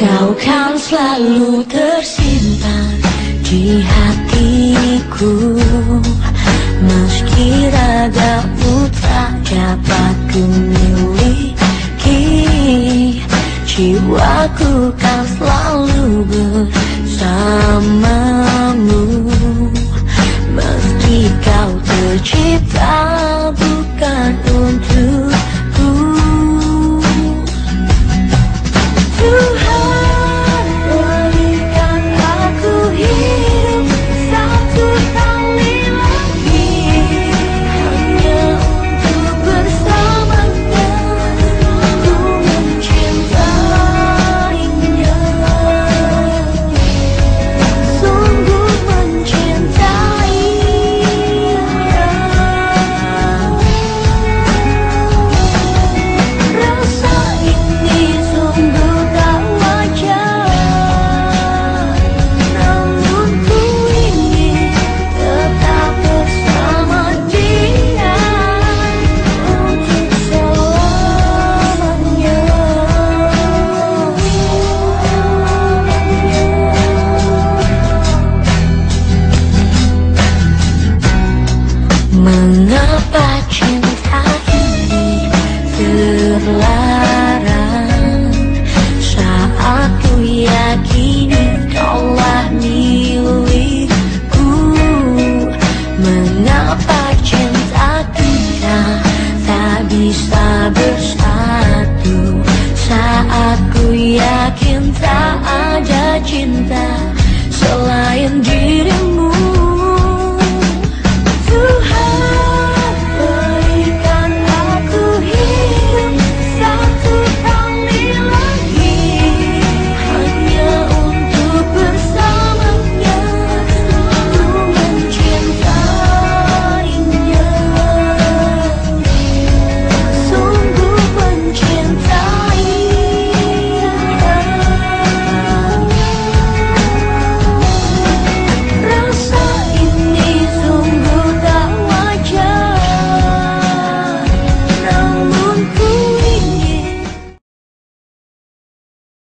Kau kan selalu tersimpan di hatiku. Meski raga putra dapat ku miliki Jiwaku kan selalu bersamamu. aja cinta.